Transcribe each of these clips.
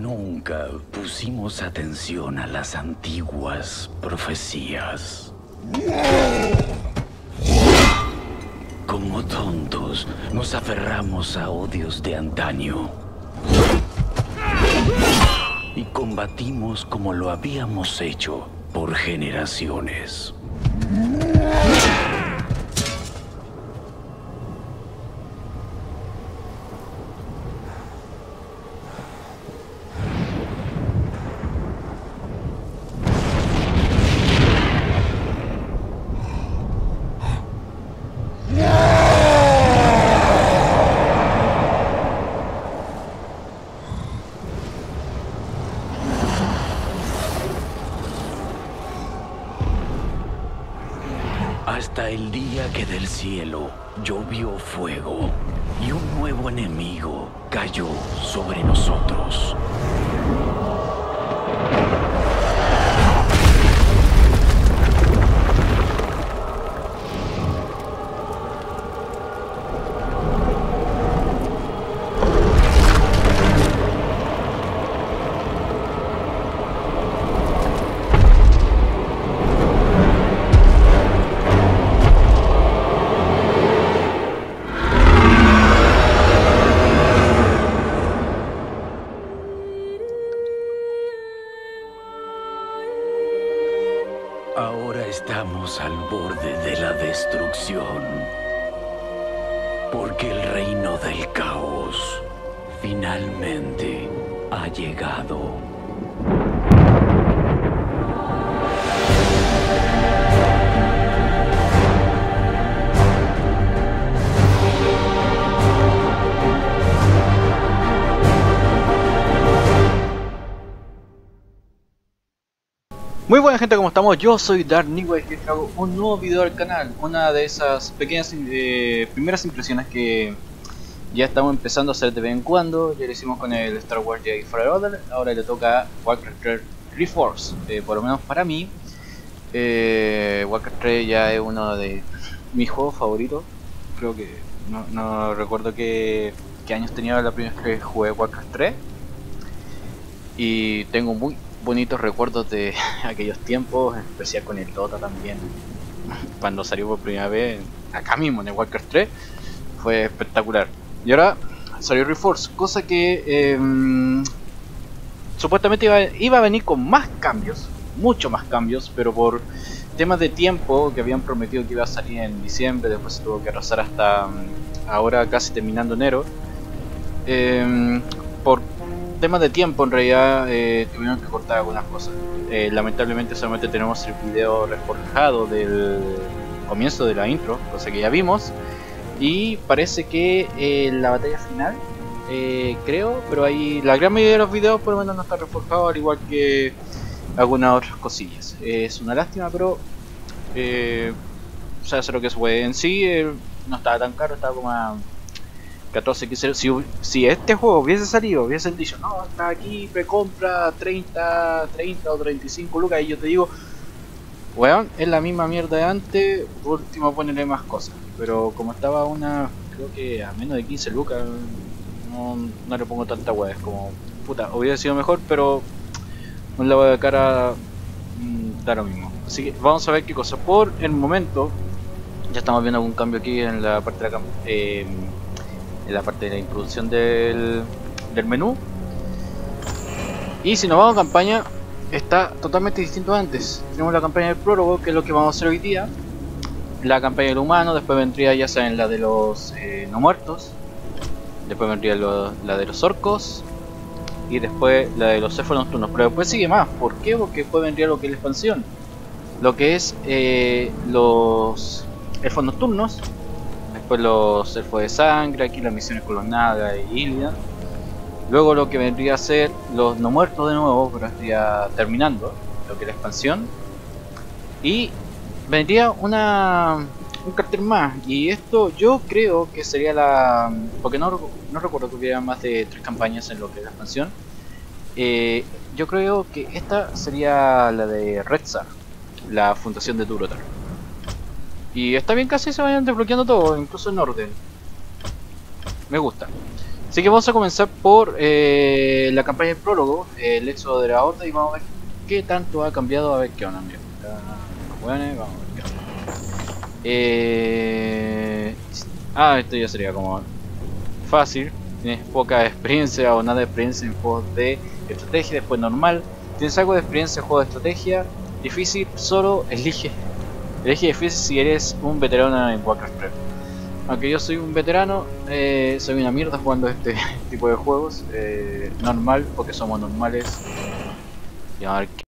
Nunca pusimos atención a las antiguas profecías. Como tontos, nos aferramos a odios de antaño. Y combatimos como lo habíamos hecho por generaciones. El día que del cielo llovió fuego y un nuevo enemigo cayó sobre nosotros. Ahora estamos al borde de la destrucción. Porque el reino del caos finalmente ha llegado. Muy buena gente, ¿cómo estamos? Yo soy Dark y hago un nuevo video al canal. Una de esas pequeñas eh, primeras impresiones que ya estamos empezando a hacer de vez en cuando. Ya lo hicimos con el Star Wars Jedi Fallen Order. Ahora le toca Warcraft 3 Reforce eh, Por lo menos para mí. Eh, Warcraft 3 ya es uno de mis juegos favoritos. Creo que no, no recuerdo qué, qué años tenía la primera vez que jugué Warcraft 3 y tengo muy bonitos recuerdos de aquellos tiempos, en especial con el Dota también. Cuando salió por primera vez, acá mismo en el Warcraft 3, fue espectacular. Y ahora salió Reforce, cosa que eh, supuestamente iba, iba, a venir con más cambios, mucho más cambios, pero por temas de tiempo que habían prometido que iba a salir en diciembre, después se tuvo que arrasar hasta mm, ahora casi terminando enero. Eh, por temas de tiempo en realidad eh, tuvieron que cortar algunas cosas. Eh, lamentablemente solamente tenemos el video reforjado del comienzo de la intro, cosa que ya vimos. Y parece que eh, la batalla final, creo, pero ahí la gran mayoría de los videos por lo menos no está reforjado, al igual que algunas otras cosillas. es una lástima, pero se hace lo que se puede. En sí no estaba tan caro, estaba como a 14 15, si, si este juego hubiese salido, hubiesen dicho, no, está aquí, precompra 30, 30 o 35 lucas, y yo te digo, weón, es la misma mierda de antes, por último ponerle más cosas. Pero como estaba una, creo que a menos de 15 lucas, no, no le pongo tanta weá, es como, puta, hubiera sido mejor, pero un lado de cara mmm, da lo mismo. Así que vamos a ver qué cosa. Por el momento, ya estamos viendo algún cambio aquí en la parte de la eh, la parte de la introducción del, del menú. Y si nos vamos a campaña, está totalmente distinto a antes. Tenemos la campaña del prólogo, que es lo que vamos a hacer hoy día. La campaña del humano, después vendría ya saben la de los eh, no muertos. Después vendría la de los orcos. Y después la de los elfos nocturnos. Pero después sigue más. ¿Por qué? Porque después vendría lo que es la expansión. Lo que es eh, los elfos nocturnos después los elfos de sangre, aquí las misiones con los Naga y Ilya. Luego lo que vendría a ser los no muertos de nuevo, pero estaría terminando lo que es la expansión. Y vendría una un cartel más. Y esto yo creo que sería la. Porque no, no recuerdo que hubiera más de tres campañas en lo que es la expansión. Eh, yo creo que esta sería la de Redzar, la fundación de Durotar. Y está bien casi se vayan desbloqueando todo, incluso en orden. Me gusta. Así que vamos a comenzar por eh, la campaña de prólogo, el éxodo de la horda, y vamos a ver qué tanto ha cambiado, a ver qué onda. Bueno, vamos a ver. Eh... Ah, esto ya sería como fácil. Tienes poca experiencia o nada de experiencia en juegos de estrategia, después normal. Tienes algo de experiencia en juegos de estrategia, difícil, solo elige. Elige difícil si eres un veterano en Warcraft 3. Aunque yo soy un veterano, eh, soy una mierda jugando este tipo de juegos. Eh, normal, porque somos normales. Y a ver qué.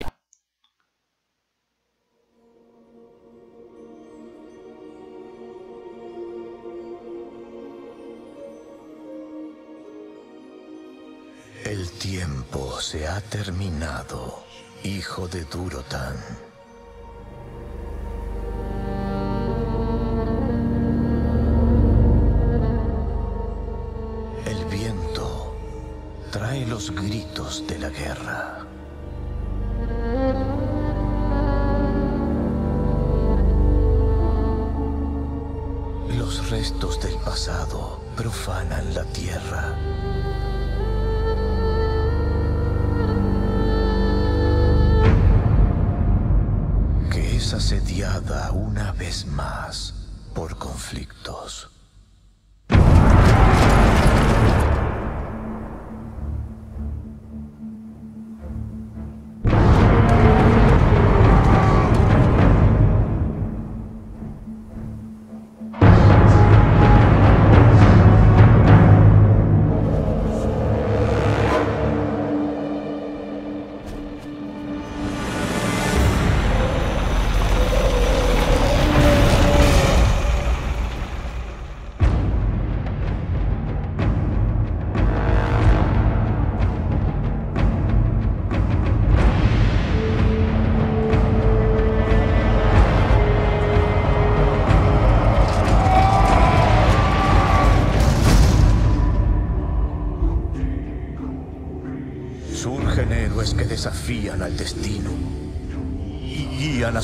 El tiempo se ha terminado, hijo de Durotan.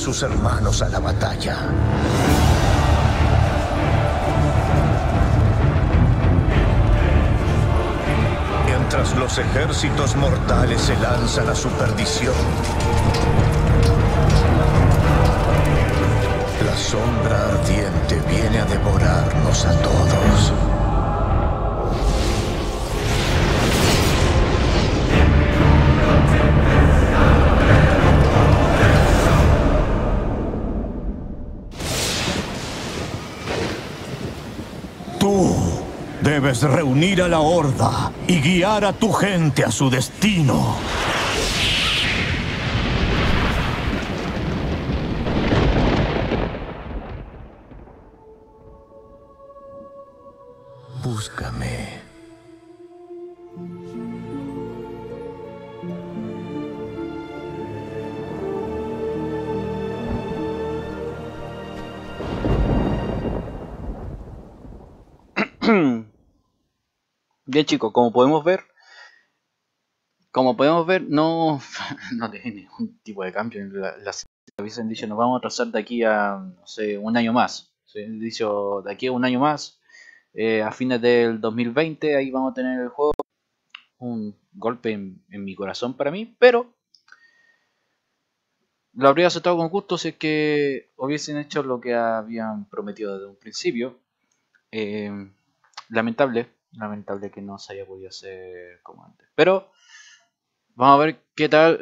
Sus hermanos a la batalla. Mientras los ejércitos mortales se lanzan a su perdición, la sombra ardiente viene a devorarnos a todos. Debes reunir a la horda y guiar a tu gente a su destino. Bien chicos, como podemos ver, como podemos ver, no, no tiene ningún tipo de cambio. La, la, habían dicho, nos vamos a atrasar de aquí a, no sé, un año más. Dicho, de aquí a un año más, eh, a fines del 2020, ahí vamos a tener el juego. Un golpe en, en mi corazón para mí, pero lo habría aceptado con gusto si es que hubiesen hecho lo que habían prometido desde un principio. Eh, lamentable, lamentable que no se haya podido hacer como antes. Pero vamos a ver qué tal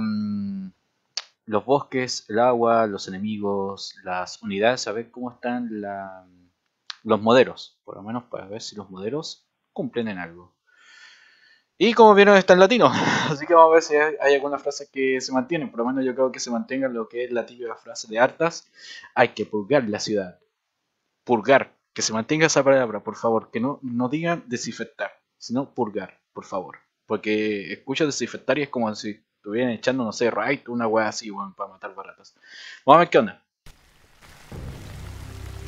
mm, los bosques, el agua, los enemigos, las unidades, a ver cómo están la, los modelos, por lo menos para ver si los modelos cumplen en algo. Y como vieron está en latino, así que vamos a ver si hay, hay alguna frase que se mantienen, por lo menos yo creo que se mantenga lo que es la típica frase de hartas, hay que purgar la ciudad. Purgar, que se mantenga esa palabra, por favor, que no, no digan desinfectar, sino purgar, por favor. Porque escucho desinfectar y es como si estuvieran echando, no sé, raid, una wea así, weón, para matar baratas. Vamos a ver qué onda.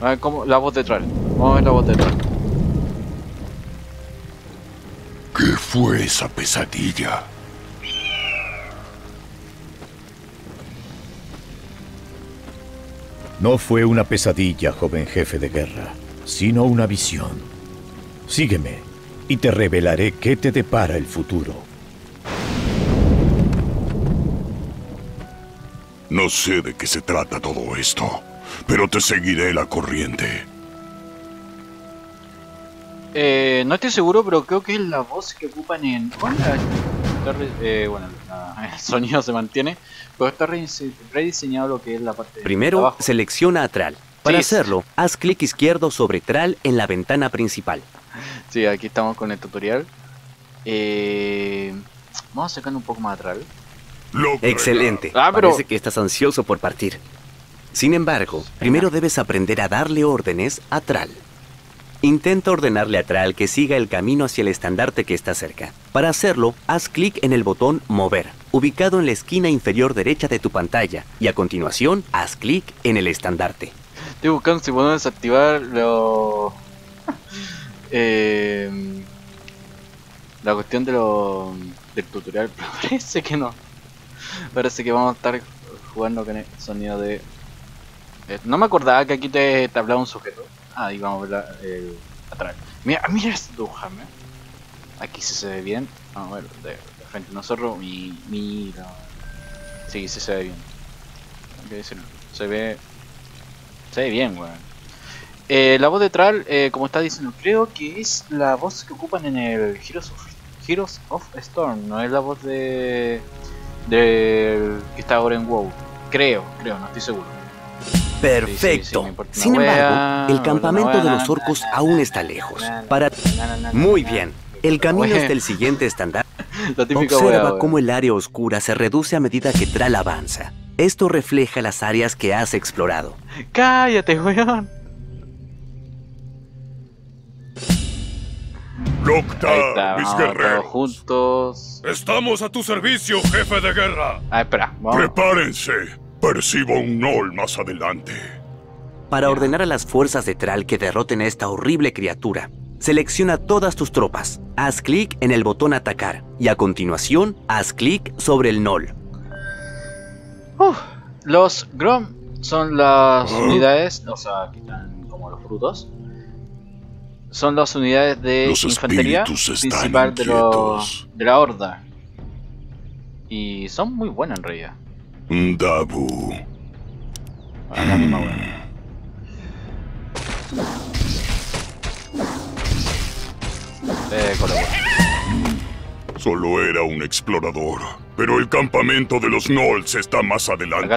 A ver cómo, la voz detrás. Vamos a ver la voz detrás. ¿Qué fue esa pesadilla? No fue una pesadilla, joven jefe de guerra, sino una visión. Sígueme y te revelaré qué te depara el futuro. No sé de qué se trata todo esto, pero te seguiré la corriente. Eh, no estoy seguro, pero creo que es la voz que ocupan en... Re- eh, bueno, la- el sonido se mantiene, pero está redise- rediseñado lo que es la parte de Primero, abajo. selecciona a Tral. Para Sí. hacerlo, haz clic izquierdo sobre Tral en la ventana principal. Sí, aquí estamos con el tutorial. Eh, vamos sacando un poco más atrás. Excelente. Ah, pero- Parece que estás ansioso por partir. Sin embargo, primero debes aprender a darle órdenes a Tral. Intenta ordenarle a Tral que siga el camino hacia el estandarte que está cerca. Para hacerlo, haz clic en el botón Mover, ubicado en la esquina inferior derecha de tu pantalla, y a continuación, haz clic en el estandarte. Estoy buscando si podemos desactivar lo... eh, la cuestión de lo... del tutorial, pero parece que no. Parece que vamos a estar jugando con el sonido de... eh, no me acordaba que aquí te, te hablaba un sujeto. Ah, ahí vamos a ver la- el atrás. Mira, mira esto. Aquí sí se ve bien. Vamos a ver, de, de frente a nosotros. Mi, mira. Sí, sí se ve bien. Hay que decirlo. Se ve se ve bien, weón. Eh, la voz de Tral, eh, como está diciendo, creo que es la voz que ocupan en el Heroes of, Heroes of Storm, no es la voz de. del que está ahora en WoW. Creo, creo, no estoy seguro. Perfecto. me importa una Sin embargo, el campamento de los orcos aún está lejos. Para... Muy bien. El camino hasta el siguiente típica Observa wea, cómo el área oscura se reduce a medida que Tral avanza. Esto refleja las áreas que has explorado. Cállate, weón. Locta, Ahí está, mis guerreros. juntos. Estamos a tu servicio, jefe de guerra. Ah, espera, vamos. Prepárense. Percibo un Nol más adelante. Para ordenar a las fuerzas de Tral que derroten a esta horrible criatura, selecciona todas tus tropas, haz clic en el botón atacar y a continuación haz clic sobre el Nol. Uf, los Grom son las unidades, o sea, aquí están como los frutos. Son las unidades de Los infantería principal de, inquietos. de la horda. Y son muy buenas en realidad. Dabu. Ah, la misma wea. Eh. Solo era un explorador. Pero el campamento de los Nolls está más adelante.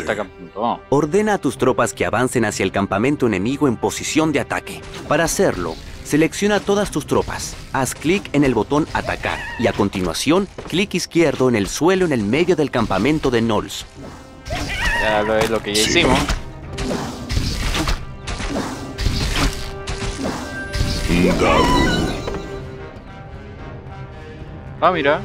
Ordena a tus tropas que avancen hacia el campamento enemigo en posición de ataque. Para hacerlo, selecciona todas tus tropas, haz clic en el botón atacar y a continuación clic izquierdo en el suelo en el medio del campamento de Nolls. Ya lo es lo que ya Sí. hicimos. Ah, mira.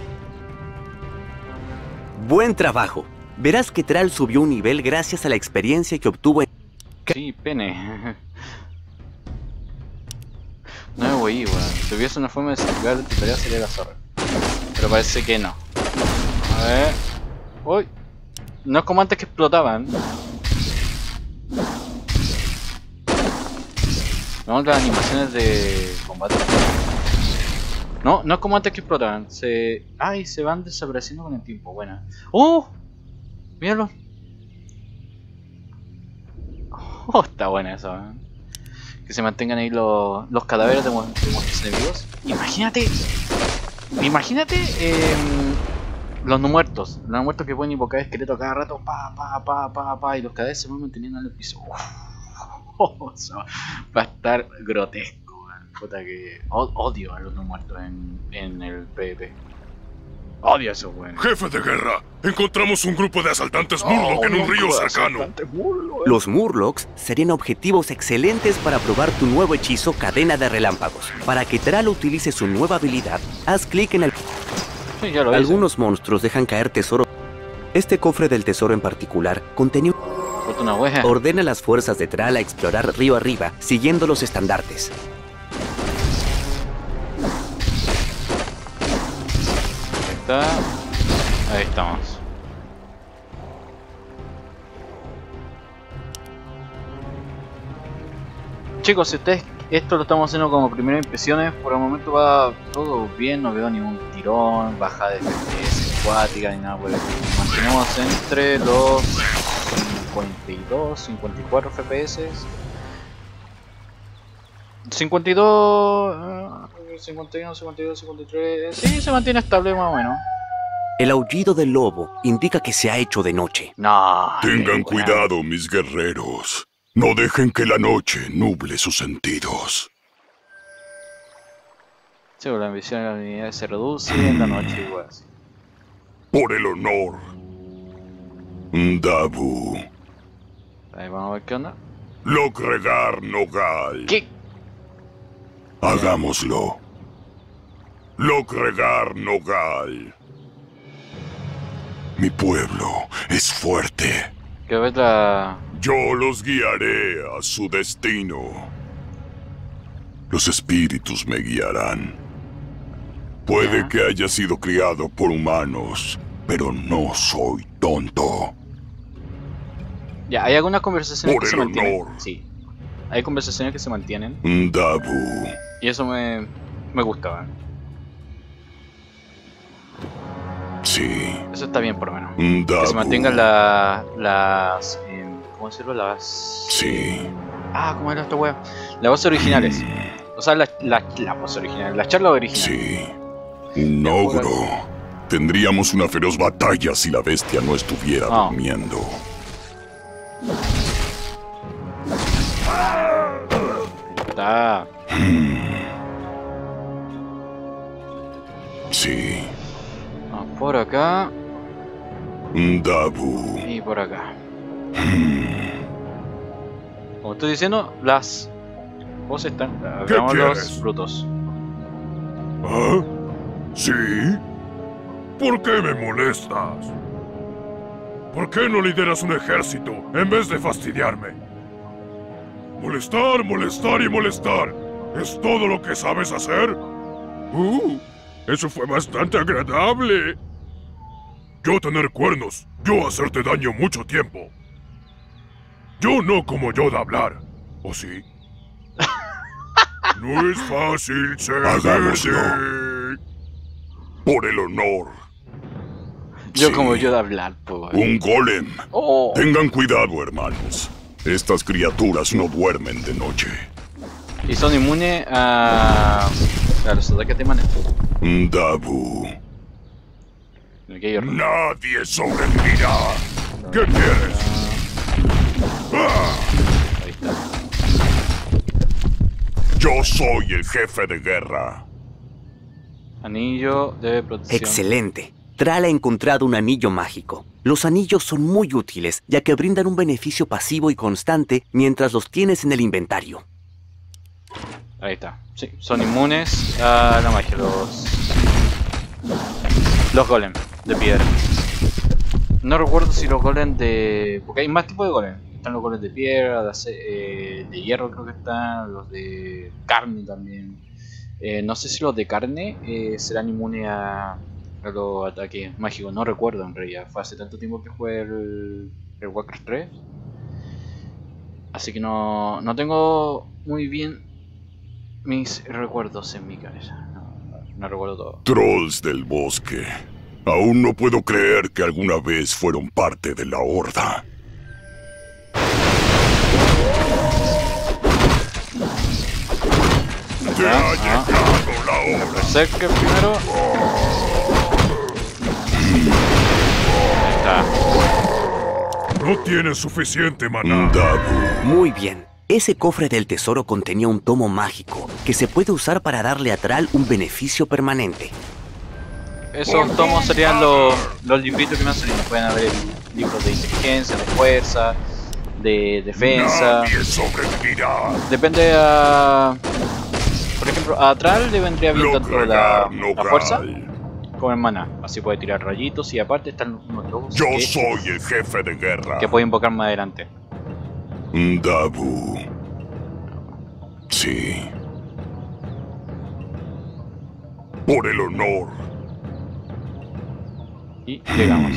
Buen trabajo. Verás que Tral subió un nivel gracias a la experiencia que obtuvo en... Sí, pene. No me weón. Si hubiese una forma de el tutorial sería la zorra. Pero parece que no. A ver. Uy. No es como antes que explotaban. Vamos las animaciones de combate. No, no es como antes que explotaban. Se. Ay, se van desapareciendo con el tiempo. Buena. ¡Oh! Míralo. Oh, está buena esa, weón. Que se mantengan ahí los, los cadáveres de, mu- de enemigos. Imagínate. Imagínate em, los no muertos. Los no muertos que pueden invocar esqueletos cada rato. Pa, pa, pa, pa, pa. Y los cadáveres se van manteniendo en el piso. Eso va a estar grotesco. Puta que. Odio a los no muertos en, en el PvP. Odio a esos weones. Jefe de guerra, encontramos un grupo de asaltantes Murloc en un río cercano. Los Murlocs serían objetivos excelentes para probar tu nuevo hechizo Cadena de Relámpagos. Para que Tral utilice su nueva habilidad, haz clic en el... Sí, ya lo hice. Algunos monstruos dejan caer tesoro. Este cofre del tesoro en particular contenía... Una. Ordena a las fuerzas de Tral a explorar río arriba, siguiendo los estandartes. Está. Ahí estamos. Chicos, si ustedes esto lo estamos haciendo como primeras impresiones. Por el momento va todo bien, no veo ningún tirón, baja de FPS acuática ni nada por el. Mantenemos entre los 52, 54 FPS. 52, eh, 51, 52, 53. Sí, se mantiene estable más o menos. El aullido del lobo indica que se ha hecho de noche. No. Tengan bueno. cuidado, mis guerreros. No dejen que la noche nuble sus sentidos. Sí, la visión de la unidad se reduce en la noche igual. sí. Por el honor. Ndabu. Ahí vamos a ver qué onda. Logregar Nogal. ¿Qué? Hagámoslo. Logregar Nogal. Mi pueblo es fuerte. Que ves la. Yo los guiaré a su destino. Los espíritus me guiarán. Puede que haya sido criado por humanos, pero no soy tonto. Ya, hay algunas conversaciones Por que se el mantienen. honor. Sí. Hay conversaciones que se mantienen. Ndabu. Y eso me. me gusta, Sí. Eso está bien por lo menos. Que se mantengan la, las. em, ¿Cómo decirlo? Las. Sí. Ah, ¿cómo era esta wea? Las voces originales. O sea, las las las voces originales, las charlas originales. Sí. Un ogro. Tendríamos una feroz batalla si la bestia no estuviera Ah. durmiendo. Está. Sí. Ah, por acá Ndabu. y por acá. Como estoy diciendo, las voces están. ¿Qué Veamos los quieres? frutos. ¿Ah? ¿Sí? ¿Por qué me molestas? ¿Por qué no lideras un ejército en vez de fastidiarme? Molestar, molestar y molestar. ¿Es todo lo que sabes hacer? Uh, eso fue bastante agradable. Yo tener cuernos, yo hacerte daño mucho tiempo. Yo no como yo de hablar, ¿o sí? No es fácil ser Hagámoslo. Por el honor. Yo Sí. como yo de hablar, pues. Un golem. Oh, Tengan cuidado, hermanos. Estas criaturas no duermen de noche. y son inmunes a. a los ataques de manera. Ndabu. Aquí hay otro. Nadie sobrevivirá. ¿Qué quieres? Ahí está. Yo soy el jefe de guerra. Anillo de protección. Excelente. Tral ha encontrado un anillo mágico. Los anillos son muy útiles, ya que brindan un beneficio pasivo y constante mientras los tienes en el inventario. Ahí está. Sí, son inmunes a la magia. Los. Los golem de piedra. No recuerdo si los golem de. Porque hay más tipos de golem. Están los golem de piedra, de, ace- eh, de hierro, creo que están. Los de carne también. Eh, no sé si los de carne eh, serán inmunes a, a los ataques mágicos. No recuerdo en realidad. Fue hace tanto tiempo que jugué el, el Warcraft 3. Así que no, no tengo muy bien mis recuerdos en mi cabeza. No, no recuerdo todo. Trolls del bosque. Aún no puedo creer que alguna vez fueron parte de la horda. Te ha llegado la hora. Primero. Ahí está. No tienes suficiente maná. Muy bien. Ese cofre del tesoro contenía un tomo mágico que se puede usar para darle a Tral un beneficio permanente. Esos tomos serían los, los libritos que me han salido. Pueden haber libros de inteligencia, de fuerza, de defensa. Depende a. Por ejemplo, a Tral le vendría bien tanto la, fuerza como el maná. Así puede tirar rayitos y aparte están unos lobos Yo que, soy el jefe de guerra. que puede invocar más adelante. Ndabu. Sí. Por el honor. Y llegamos.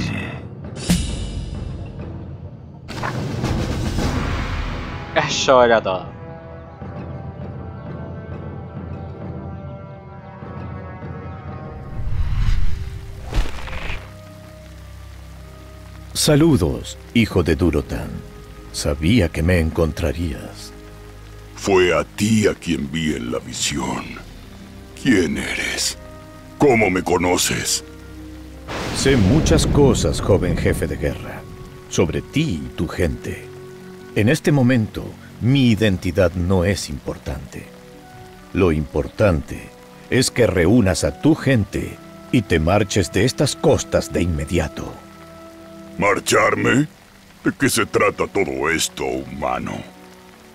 Eso era todo. Saludos, hijo de Durotan. Sabía que me encontrarías. Fue a ti a quien vi en la visión. ¿Quién eres? ¿Cómo me conoces? Sé muchas cosas, joven jefe de guerra, sobre ti y tu gente. En este momento, mi identidad no es importante. Lo importante es que reúnas a tu gente y te marches de estas costas de inmediato. ¿Marcharme? ¿De qué se trata todo esto, humano?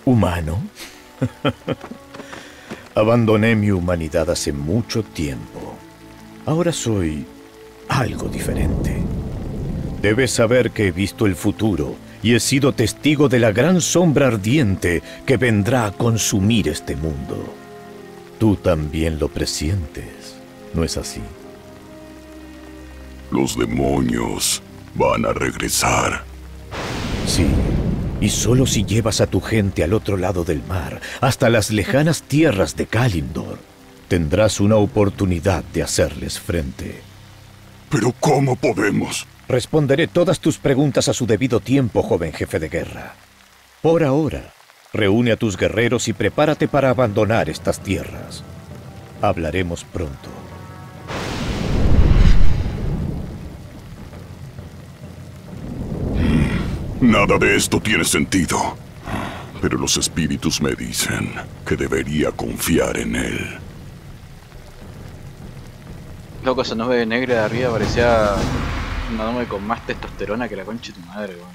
¿Humano? Abandoné mi humanidad hace mucho tiempo. Ahora soy algo diferente. Debes saber que he visto el futuro y he sido testigo de la gran sombra ardiente que vendrá a consumir este mundo. Tú también lo presientes, ¿no es así? Los demonios van a regresar. Sí, y solo si llevas a tu gente al otro lado del mar, hasta las lejanas tierras de Kalimdor, tendrás una oportunidad de hacerles frente. ¿Pero cómo podemos? Responderé todas tus preguntas a su debido tiempo, joven jefe de guerra. Por ahora, reúne a tus guerreros y prepárate para abandonar estas tierras. Hablaremos pronto. Nada de esto tiene sentido. Pero los espíritus me dicen que debería confiar en él. Loco, esa nube negra de arriba parecía una nube con más testosterona que la concha de tu madre, weón.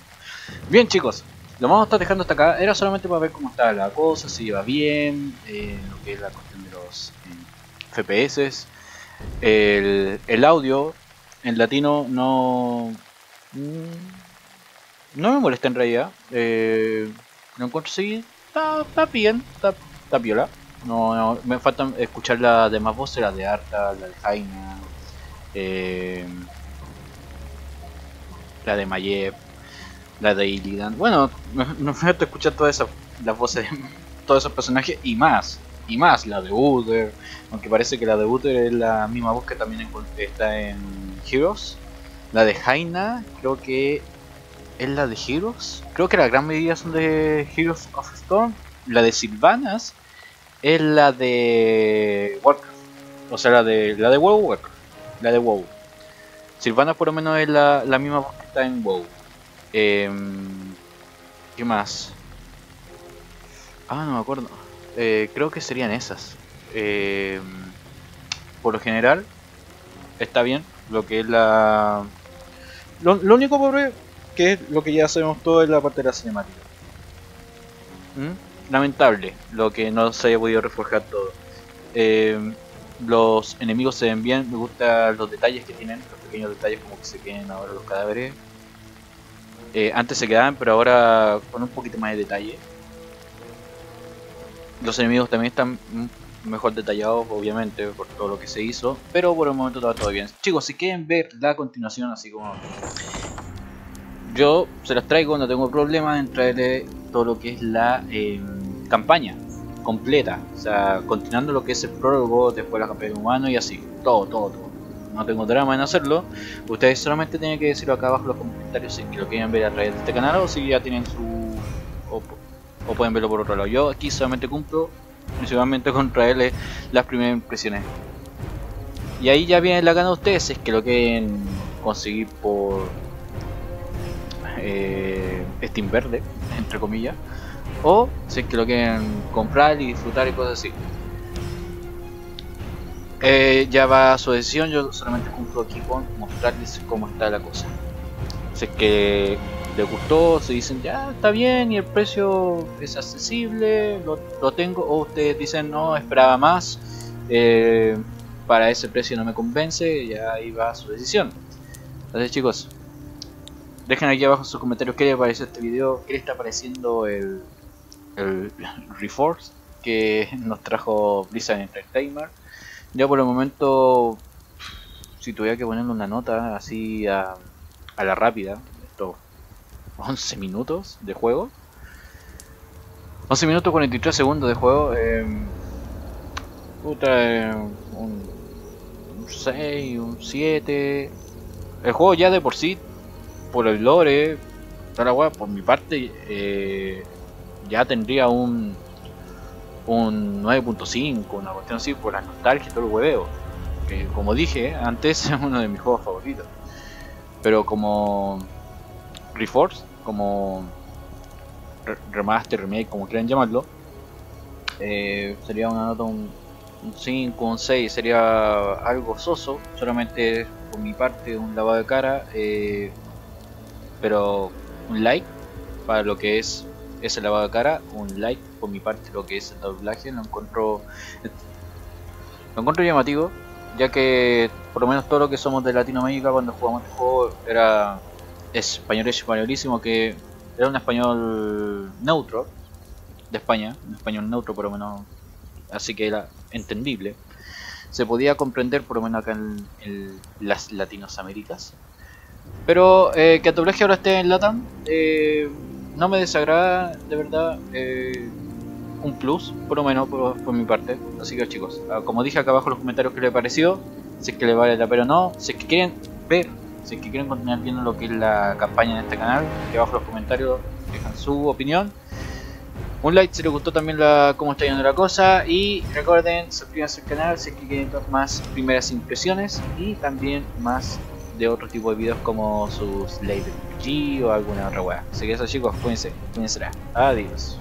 Bien, chicos, lo vamos a estar dejando hasta acá. Era solamente para ver cómo estaba la cosa, si iba bien, eh, lo que es la cuestión de los eh, FPS. El, el audio en latino no. mm, No me molesta en realidad. Eh, lo encuentro seguir. Está, está bien, está, está piola. No, me falta escuchar las demás voces, las de Arta, la de Jaina, eh, la de Mayev, la de Illidan. Bueno, me, falta escuchar todas esas las voces de todos esos personajes y más, y más, la de Uther, aunque parece que la de Uther es la misma voz que también está en Heroes. La de Jaina, creo que es la de Heroes. Creo que la gran mayoría son de Heroes of Storm. La de Sylvanas es la de Warcraft. O sea, la de la de WoW Warcraft. La de WoW. Sylvanas por lo menos es la, la misma que está en WoW. Em, ¿Qué más? Ah, no me acuerdo. Eh, creo que serían esas. Em, por lo general, está bien. Lo que es la... Lo, lo único pobre que es lo que ya sabemos todo es la parte de la cinemática. ¿Mm? Lamentable lo que no se haya podido reflejar todo. Eh, los enemigos se ven bien, me gustan los detalles que tienen, los pequeños detalles como que se queden ahora los cadáveres. Eh, antes se quedaban, pero ahora con un poquito más de detalle. Los enemigos también están mejor detallados, obviamente, por todo lo que se hizo, pero por el momento está todo bien. Chicos, si quieren ver la continuación, así como yo se las traigo, no tengo problema en traerle todo lo que es la eh, campaña completa, o sea, continuando lo que es el prólogo, después la campaña humano y así, todo, todo, todo. No tengo drama en hacerlo. Ustedes solamente tienen que decirlo acá abajo en los comentarios si lo quieren ver a través de este canal o si ya tienen su. o, o pueden verlo por otro lado. Yo aquí solamente cumplo principalmente con traerles las primeras impresiones. Y ahí ya viene la gana de ustedes si es que lo quieren conseguir por eh, Steam verde, entre comillas, o si es que lo quieren comprar y disfrutar y cosas así. Eh, ya va a su decisión, yo solamente cumplo aquí con mostrarles cómo está la cosa. Si es que les gustó, se dicen ya está bien y el precio es accesible, lo, lo tengo, o ustedes dicen no, esperaba más, eh, para ese precio no me convence, ya ahí va su decisión. Entonces chicos, Dejen aquí abajo sus comentarios qué les pareció este video, qué les está pareciendo el, el Reforce que nos trajo Blizzard Entertainment. Ya por el momento, si tuviera que ponerle una nota así a, la rápida, estos 11 minutos de juego. 11 minutos 43 segundos de juego. Eh, puta, eh, un, un 6, un 7. El juego ya de por sí por el lore, toda la weá, por mi parte, eh, ya tendría un un 9.5, una cuestión así, por la nostalgia y todo el hueveo. Que como dije antes, es uno de mis juegos favoritos. Pero como Reforce, como remaster, remake, como quieran llamarlo, eh, sería una nota un, 5, un 6, sería algo soso, solamente por mi parte un lavado de cara, eh, pero un like para lo que es ese lavado de cara, un like por mi parte lo que es el doblaje, lo encuentro, lo encuentro llamativo, ya que por lo menos todo lo que somos de Latinoamérica cuando jugamos este juego era español españolísimo, que era un español neutro de España, un español neutro por lo menos, así que era entendible. Se podía comprender por lo menos acá en, las Latinos Américas. Pero eh, que el doblaje ahora esté en Latam, eh, no me desagrada, de verdad. Eh, un plus, por lo menos por, mi parte. Así que chicos, ah, como dije acá abajo en los comentarios que les pareció, si es que les vale la pena o no, si es que quieren ver, si es que quieren continuar viendo lo que es la campaña en este canal, aquí abajo en los comentarios dejan su opinión. Un like si les gustó también la, cómo está yendo la cosa y recuerden suscribirse al canal si es que quieren más primeras impresiones y también más de otro tipo de videos como sus Label G o alguna otra wea. Así que eso chicos, cuídense, cuídense. Adiós.